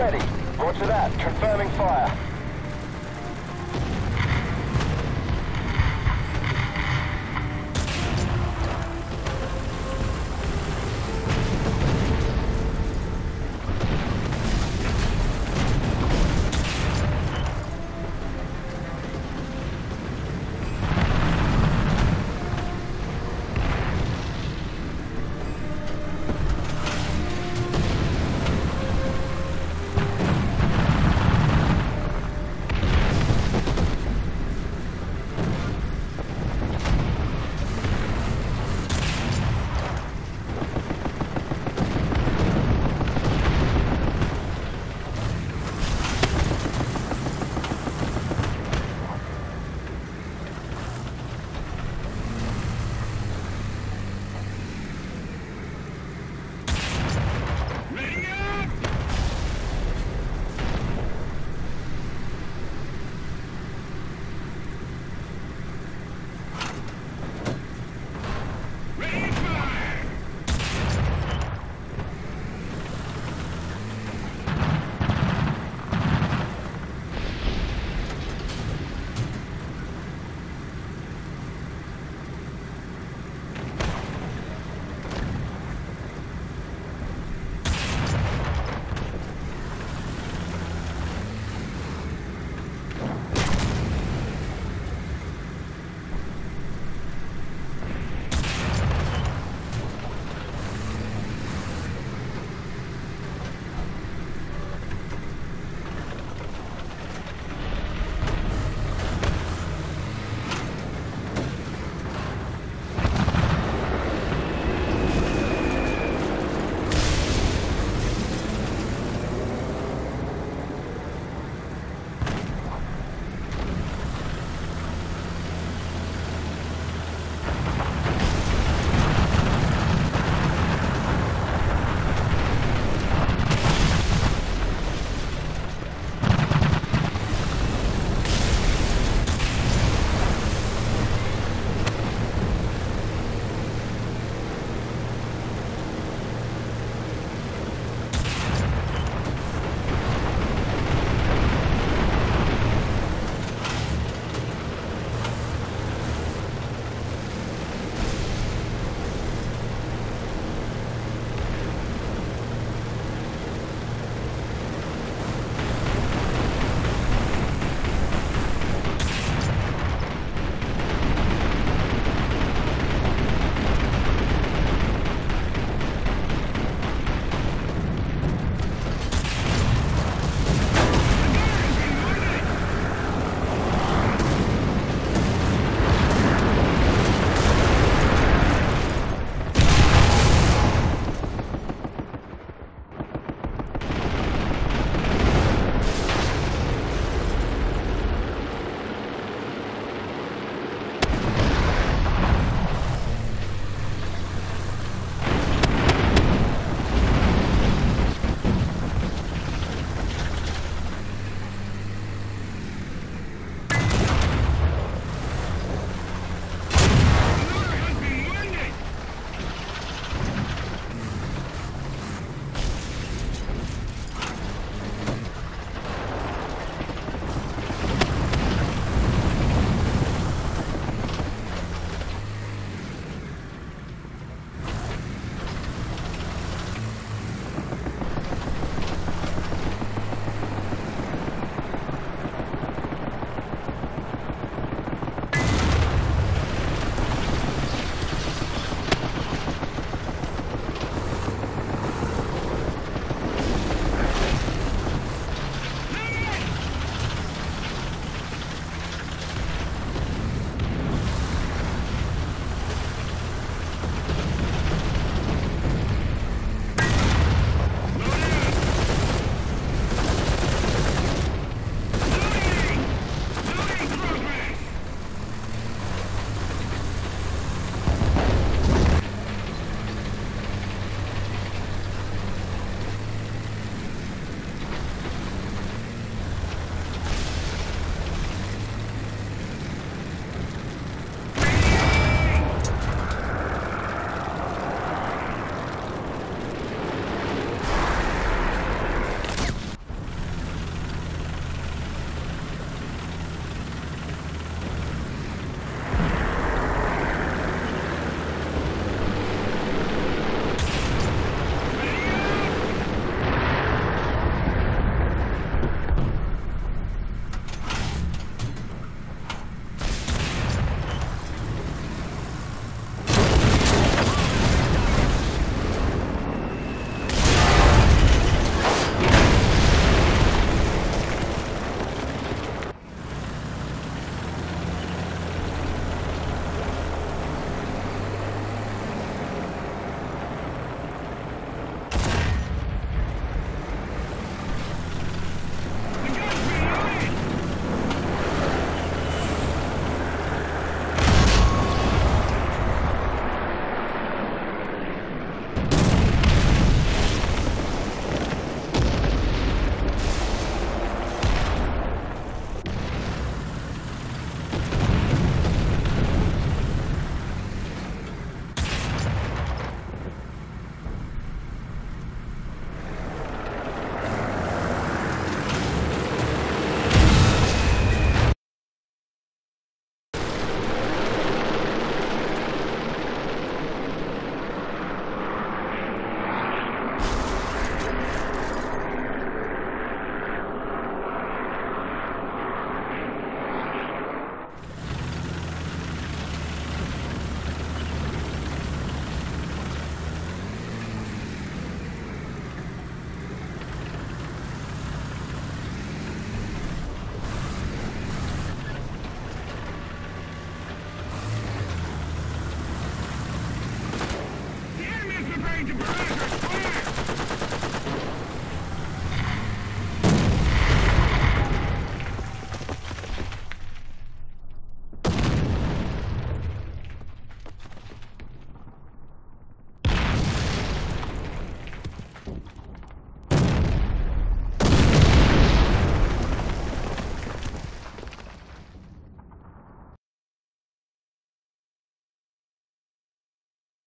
Ready. Roger that. Confirming fire.